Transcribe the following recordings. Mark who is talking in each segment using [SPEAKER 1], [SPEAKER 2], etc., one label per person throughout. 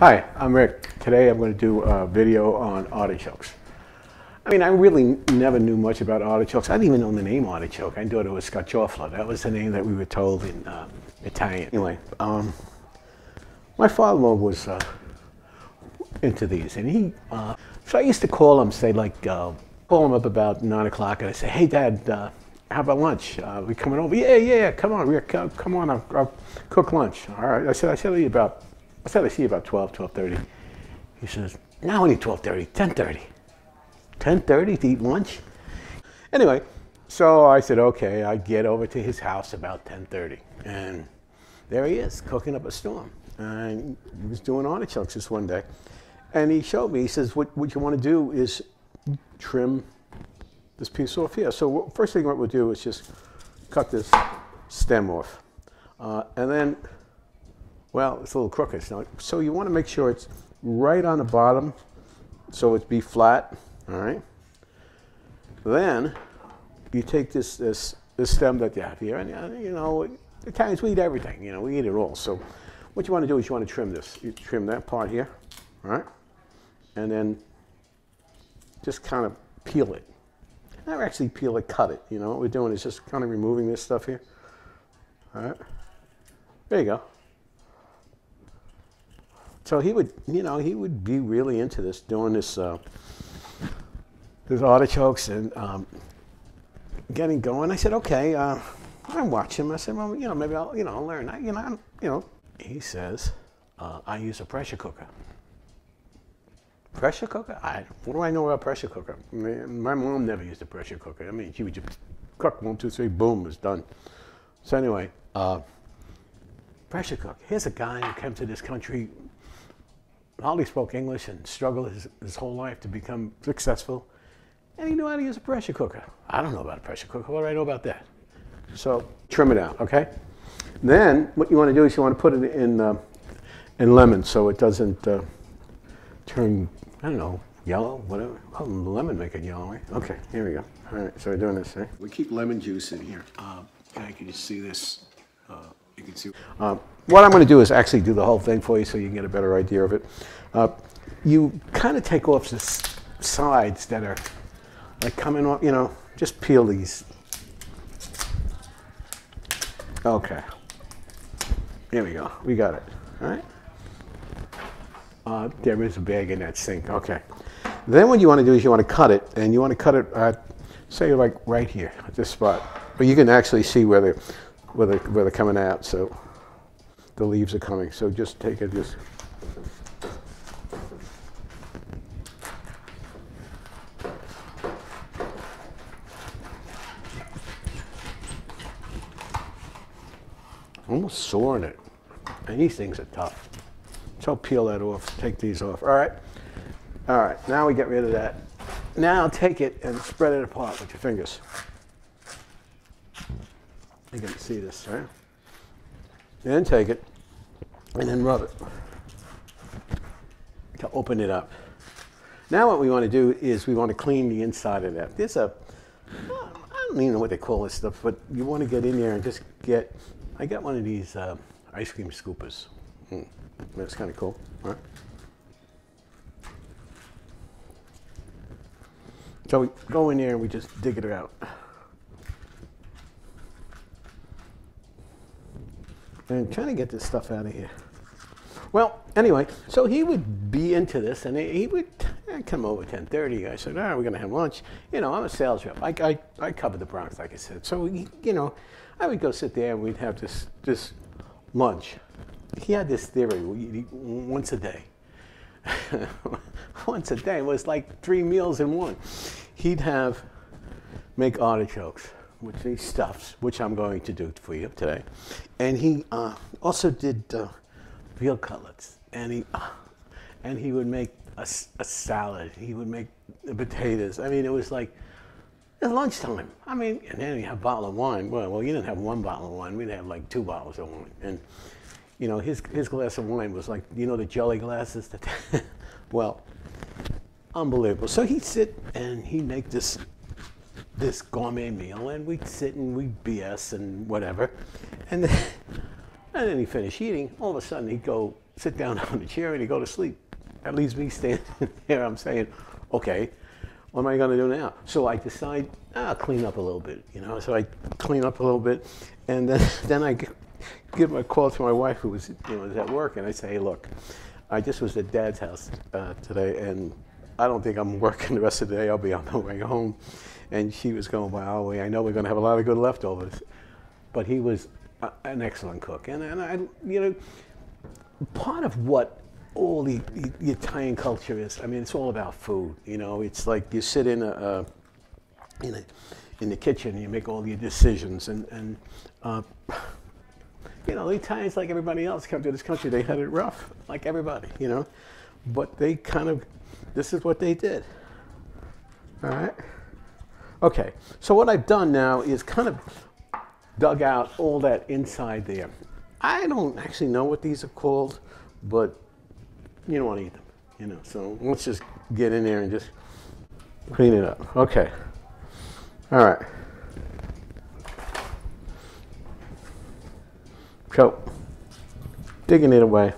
[SPEAKER 1] Hi, I'm Rick. Today I'm going to do a video on artichokes. I mean, I really never knew much about artichokes. I didn't even know the name artichoke. I thought it was scatiofa. That was the name that we were told in uh, Italian. Anyway, um, my father-in-law was uh, into these, and he. Uh, so I used to call him, say like, uh, call him up about nine o'clock, and I say, "Hey, Dad, uh, how about lunch? Uh, we coming over? Yeah, yeah, come on, Rick, come on, I'll, I'll cook lunch. All right. I said, I said, about I said I see you about 12, 12.30. He says, now only 12.30, 10.30. 10.30 to eat lunch? Anyway, so I said, okay, I get over to his house about 10.30. And there he is, cooking up a storm. And he was doing artichokes this one day. And he showed me, he says, what, what you want to do is trim this piece off here. So first thing what we'll do is just cut this stem off. Uh, and then well, it's a little crooked. So, you want to make sure it's right on the bottom so it's be flat, all right? Then you take this, this, this stem that you have here, and uh, you know, Italians, we eat everything, you know, we eat it all. So what you want to do is you want to trim this. You trim that part here, all right? And then just kind of peel it. Not actually peel it, cut it. You know, what we're doing is just kind of removing this stuff here. All right. There you go. So he would, you know, he would be really into this, doing this, uh, this artichokes and um, getting going. I said, okay, uh, I watch him. I said, well, you know, maybe I'll, you know, I'll learn. I, you know, I'm, you know. He says, uh, I use a pressure cooker. Pressure cooker? I, what do I know about pressure cooker? I mean, my mom never used a pressure cooker. I mean, she would just cook one, two, three, boom, it's done. So anyway, uh, pressure cook. Here's a guy who came to this country hardly spoke English and struggled his, his whole life to become successful. And he knew how to use a pressure cooker. I don't know about a pressure cooker. What do I know about that? So trim it out, okay? Then what you want to do is you want to put it in, uh, in lemon so it doesn't uh, turn, I don't know, yellow, whatever. Oh, lemon make it yellow? Okay, here we go. All right, so we're doing this, right? We keep lemon juice in here. Uh, you can see this. Uh, you can see. Uh, what I'm going to do is actually do the whole thing for you so you can get a better idea of it. Uh, you kind of take off the sides that are like coming off, you know, just peel these. Okay. Here we go. We got it. All right. Uh, there is a bag in that sink. Okay. Then what you want to do is you want to cut it, and you want to cut it at, say, like right here at this spot. But you can actually see where they're, where they're, where they're coming out. So the leaves are coming. So just take it, just. Almost sore in it. And these things are tough. So peel that off, take these off. All right. All right, now we get rid of that. Now take it and spread it apart with your fingers. You can see this, right? Then take it and then rub it to open it up. Now what we want to do is we want to clean the inside of that. There's a, I don't even know what they call this stuff, but you want to get in there and just get, I got one of these uh, ice cream scoopers. Hmm. That's kind of cool, right? So we go in there and we just dig it out. And trying to get this stuff out of here. Well, anyway, so he would be into this, and he would eh, come over 10:30. I said, "All right, we're going to have lunch." You know, I'm a sales rep. I, I, I cover the Bronx, like I said. So you know, I would go sit there, and we'd have this this lunch. He had this theory: once a day. once a day it was like three meals in one. He'd have make artichokes which he stuffs, which I'm going to do for you today. And he uh, also did uh, veal cutlets, and he uh, and he would make a, a, salad. He would make potatoes. I mean, it was like it's lunchtime. I mean, and then you have a bottle of wine. Well, well, you didn't have one bottle of wine. We'd have like two bottles of wine, and you know, his his glass of wine was like you know the jelly glasses that. well, unbelievable. So he'd sit and he'd make this this gourmet meal, and we'd sit and we'd BS and whatever. And then, and then he'd finish eating. All of a sudden, he'd go sit down on the chair and he'd go to sleep. That leaves me standing there. I'm saying, okay, what am I going to do now? So I decide, ah, I'll clean up a little bit, you know. So I clean up a little bit, and then then I give a call to my wife who was you know was at work, and I say, hey, look, I just was at Dad's house uh, today, and I don't think I'm working the rest of the day. I'll be on the way home. And she was going, well, I know we're going to have a lot of good leftovers. But he was a, an excellent cook, and and I you know part of what all the, the, Italian culture is. I mean, it's all about food. You know, it's like you sit in a, a in a in the kitchen and you make all your decisions. And and uh, you know, the Italians, like everybody else, come to this country. They had it rough, like everybody. You know, but they kind of this is what they did. All right. Okay. So what I've done now is kind of dug out all that inside there. I don't actually know what these are called, but you don't want to eat them, you know. So let's just get in there and just clean it up. Okay. All right. So, digging it away.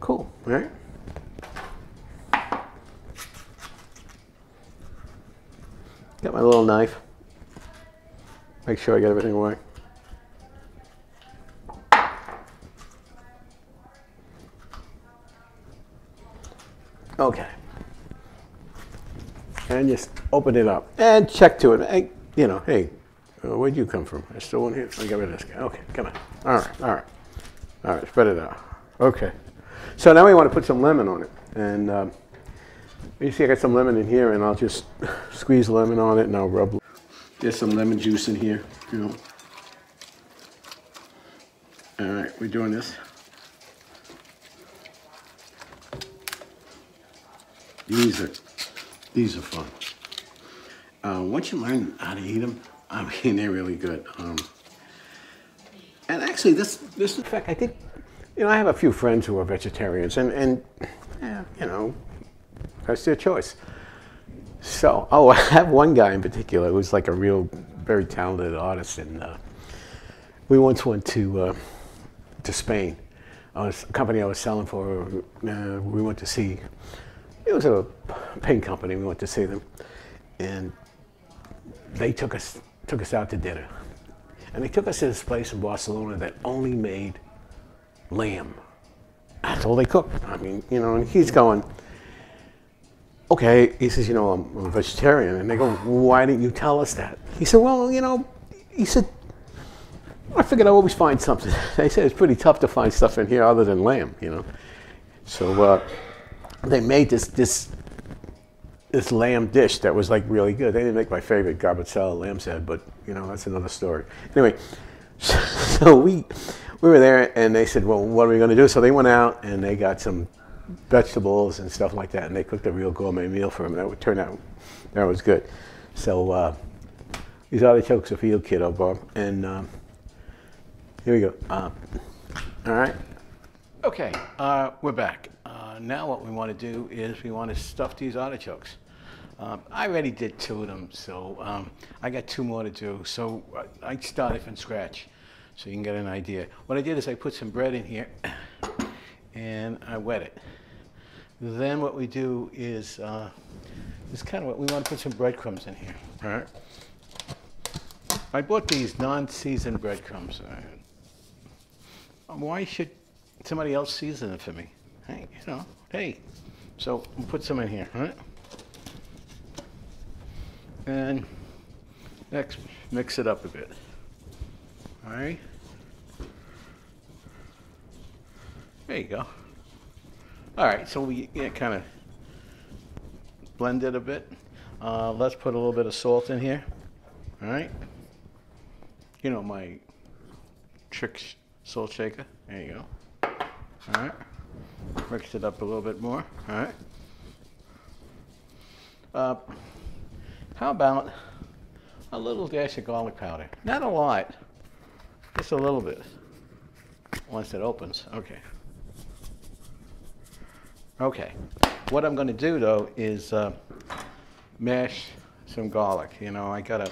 [SPEAKER 1] Cool, all right? Got my little knife. Make sure I get everything away. Okay. And just open it up and check to it. Hey, you know, hey, uh, where'd you come from? I still want here. I'll get rid of this guy. Okay, come on. All right, all right. All right, spread it out. Okay. So now we want to put some lemon on it. And um, you see I got some lemon in here and I'll just squeeze lemon on it and I'll rub. There's some lemon juice in here, you know. All right, we're doing this. These are, these are fun. Uh, once you learn how to eat them, I mean, they're really good. Um, and actually, this, this, in fact, I think, you know, I have a few friends who are vegetarians, and, and yeah, you know, that's their choice. So, oh, I have one guy in particular who's like a real, very talented artist, and uh, we once went to uh, to Spain. I was, a company I was selling for. Uh, we went to see it was a paint company. We went to see them, and they took us took us out to dinner, and they took us to this place in Barcelona that only made lamb. That's all they cooked. I mean, you know, and he's going. Okay, he says, you know, I'm, I'm a vegetarian, and they go, why didn't you tell us that? He said, well, you know, he said, I figured I'd always find something. They said it's pretty tough to find stuff in here other than lamb, you know. So. Uh, they made this this this lamb dish that was like really good. They didn't make my favorite garbacella lamb's head, but you know that's another story. Anyway, so we we were there and they said, well, what are we going to do? So they went out and they got some vegetables and stuff like that, and they cooked a real gourmet meal for him. That would turn out that was good. So uh, these artichokes are for you, kiddo, Bob. And um, here we go. Uh, all right. Okay, uh, we're back now what we want to do is we want to stuff these artichokes. Um, I already did two of them, so um, I got two more to do. So I started from scratch, so you can get an idea. What I did is I put some bread in here, and I wet it. Then what we do is, uh, is kind of what we want to put some breadcrumbs in here. All right. I bought these non-seasoned breadcrumbs. Why should somebody else season it for me? Hey, you know, hey. So we'll put some in here, right? And next, mix it up a bit. All right. There you go. All right, so we kind of blend it a bit. Uh, let's put a little bit of salt in here. All right. You know my trick salt shaker. There you go. All right. Mix it up a little bit more, all right? Uh, how about a little dash of garlic powder? Not a lot, just a little bit. Once it opens, okay. Okay, what I'm gonna do though is uh, mash some garlic. You know, I got a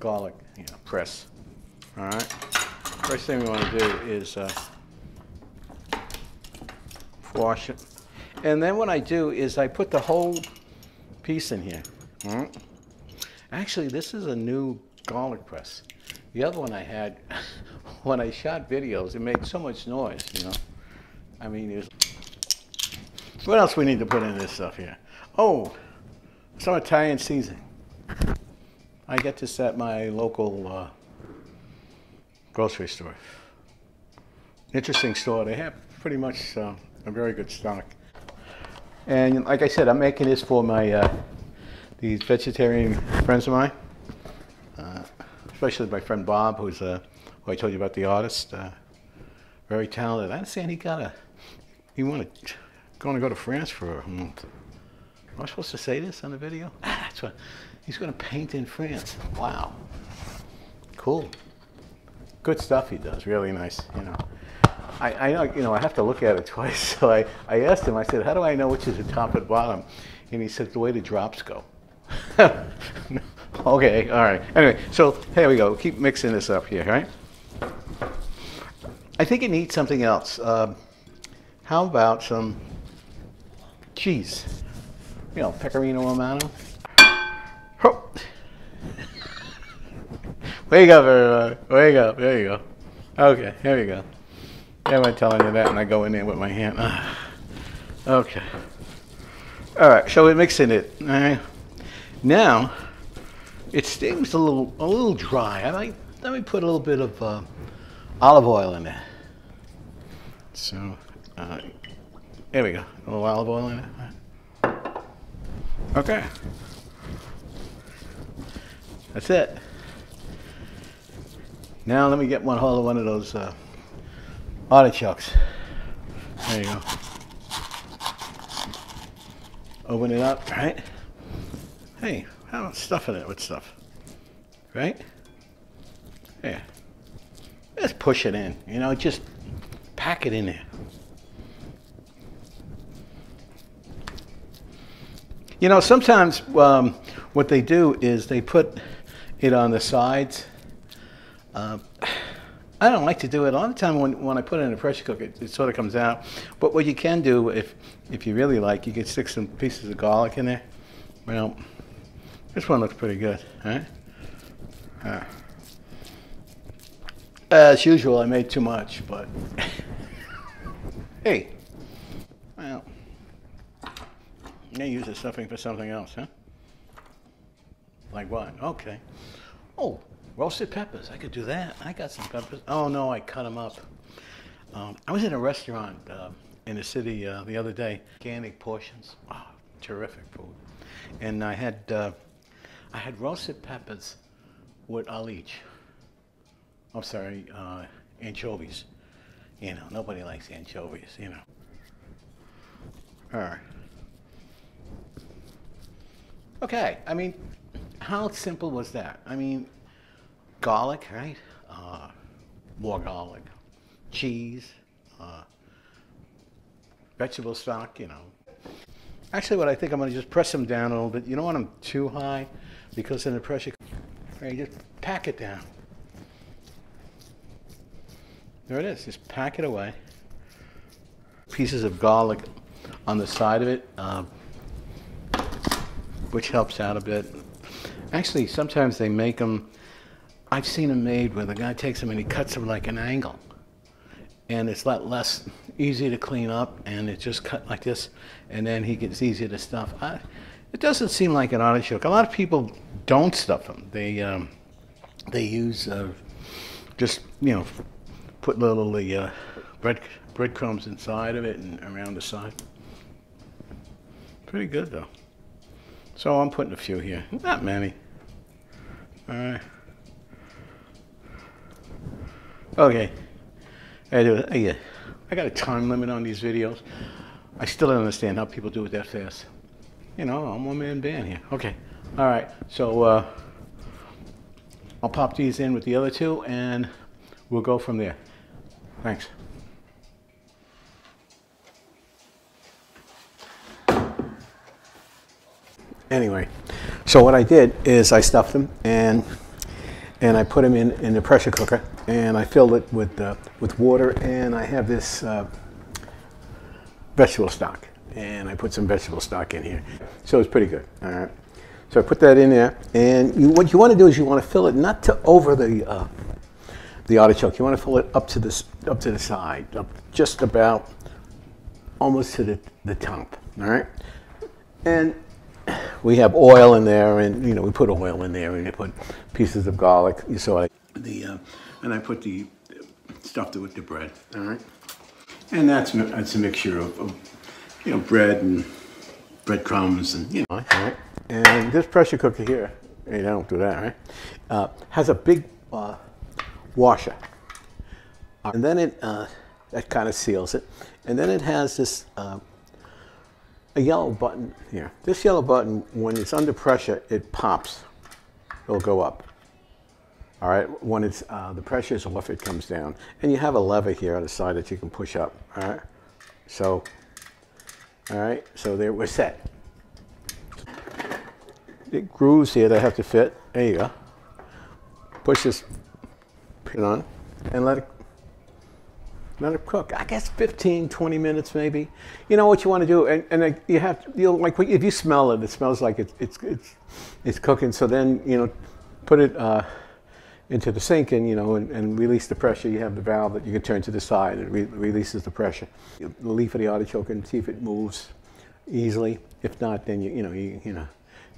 [SPEAKER 1] garlic you know, press, all right? First thing we want to do is uh, wash it. And then what I do is I put the whole piece in here. Actually, this is a new garlic press. The other one I had, when I shot videos, it made so much noise, you know. I mean, it was... what else we need to put in this stuff here? Oh, some Italian seasoning. I get this at my local uh, grocery store. Interesting store. They have pretty much uh, a very good stock. And like I said, I'm making this for my uh, these vegetarian friends of mine, especially my friend Bob, who's uh, who I told you about the artist, uh, very talented. I understand he got a he wanted going to go to France for a month. Am I supposed to say this on the video? That's what he's going to paint in France. Wow, cool, good stuff he does. Really nice, you know. I, I know, you know, I have to look at it twice. So I, I asked him, I said, how do I know which is the top and bottom? And he said, the way the drops go. okay, all right. Anyway, so here we go. Keep mixing this up here, right? I think it needs something else. Um, how about some cheese? You know, pecorino romano. Oh. Wake up, everybody. Wake up. There you go. Okay, here we go. Yeah, I'm telling you that, and I go in there with my hand. okay. All right, so we're mixing it. All right. Now, it seems a little a little dry. I might let me put a little bit of uh, olive oil in there. So, uh, there we go. A little olive oil in it. Okay. That's it. Now let me get one hold of one of those. Uh, artichokes. There you go. Open it up, right? Hey, about stuffing it with stuff? Right? Yeah. Just push it in, you know, just pack it in there. You know, sometimes um, what they do is they put it on the sides. Uh, I don't like to do it A lot of time. When, when I put it in a pressure cooker, it, it, sort of comes out. But what you can do, if if you really like, you can stick some pieces of garlic in there. Well, this one looks pretty good, right? Uh, as usual, I made too much, but hey, well, may use the stuffing for something else, huh? Like what? Okay. Oh, Roasted peppers, I could do that. I got some peppers. Oh no, I cut them up. Um, I was in a restaurant uh, in the city uh, the other day. Organic portions, oh, terrific food. And I had uh, I had roasted peppers with alich. I'm sorry, uh, anchovies. You know, nobody likes anchovies. You know. All right. Okay, I mean, how simple was that? I mean, garlic, right? Uh, more garlic, cheese, uh, vegetable stock, you know. Actually, what I think I'm going to just press them down a little bit. You don't want them too high because in the pressure, right, just pack it down. There it is. Just pack it away. Pieces of garlic on the side of it, uh, which helps out a bit. Actually, sometimes they make them I've seen them made where the guy takes them and he cuts them like an angle. And it's a lot less easy to clean up and it's just cut like this and then he gets easier to stuff. I, it doesn't seem like an artichoke. A lot of people don't stuff them. They, um, they use uh, just, you know, put little uh, bread, breadcrumbs inside of it and around the side. Pretty good though. So I'm putting a few here. Not many. All right. Okay. I do. I, I got a time limit on these videos. I still don't understand how people do it that fast. You know, I'm one man band here. Okay. All right. So uh, I'll pop these in with the other two and we'll go from there. Thanks. Anyway, so what I did is I stuffed them and and I put them in, in the pressure cooker, and I filled it with, uh, with water, and I have this uh, vegetable stock, and I put some vegetable stock in here. So it's pretty good, all right? So I put that in there, and you, what you want to do is you want to fill it not to over the, uh, the artichoke. You want to fill it up to the, up to the side, up just about almost to the, the top, all right? And we have oil in there, and you know we put oil in there, and we put pieces of garlic. You saw it. The uh, and I put the stuffed it with the bread. All right, and that's that's a mixture of, of you know bread and breadcrumbs and you know. Right, and this pressure cooker here, you don't do that, right? Uh, has a big uh, washer, and then it uh, that kind of seals it, and then it has this. Uh, a yellow button here. This yellow button, when it's under pressure, it pops. It'll go up. All right. When it's uh, the pressure is off, it comes down. And you have a lever here on the side that you can push up. All right. So, all right. So there we're set. The grooves here that have to fit. There you go. Push this pin on and let it let it cook. I guess 15, 20 minutes maybe. You know what you want to do, and, and you have you know, like if you smell it, it smells like it's it's it's, it's cooking. So then you know, put it uh, into the sink and you know and, and release the pressure. You have the valve that you can turn to the side and re- releases the pressure. You leaf of the artichoke and see if it moves easily. If not, then you you know you you know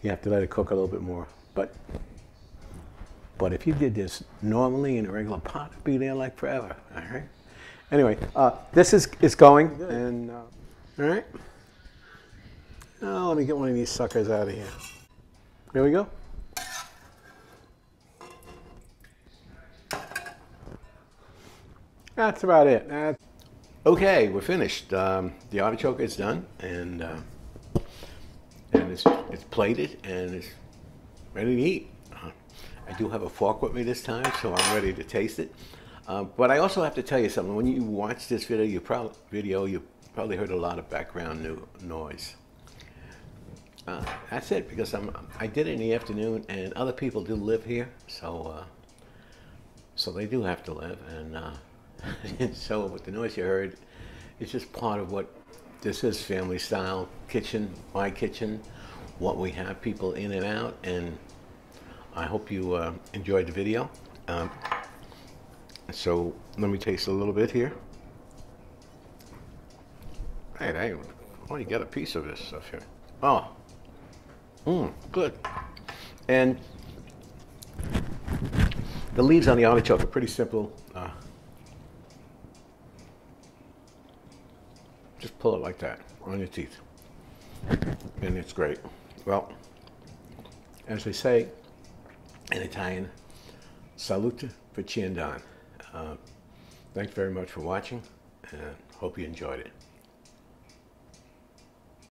[SPEAKER 1] you have to let it cook a little bit more. But but if you did this normally in a regular pot, it'd be there like forever. All right. Anyway, uh, this is is going, and uh, all right. Now let me get one of these suckers out of here. Here we go. That's about it. That's- okay, we're finished. Um, the artichoke is done, and uh, and it's it's plated and it's ready to eat. Uh, I do have a fork with me this time, so I'm ready to taste it. Uh, but I also have to tell you something. When you watch this video, you probably video you probably heard a lot of background no- noise. Uh, that's it because I'm I did it in the afternoon, and other people do live here, so uh, so they do have to live, and, uh, so with the noise you heard, it's just part of what this is family style kitchen, my kitchen, what we have people in and out, and I hope you uh, enjoyed the video. Um, so let me taste a little bit here. Hey, I only get a piece of this stuff here. Oh, mmm, good. And the leaves on the artichoke are pretty simple. Uh, just pull it like that on your teeth, and it's great. Well, as they say in Italian, salute for Ciandan. Uh, thanks very much for watching, and hope you enjoyed it.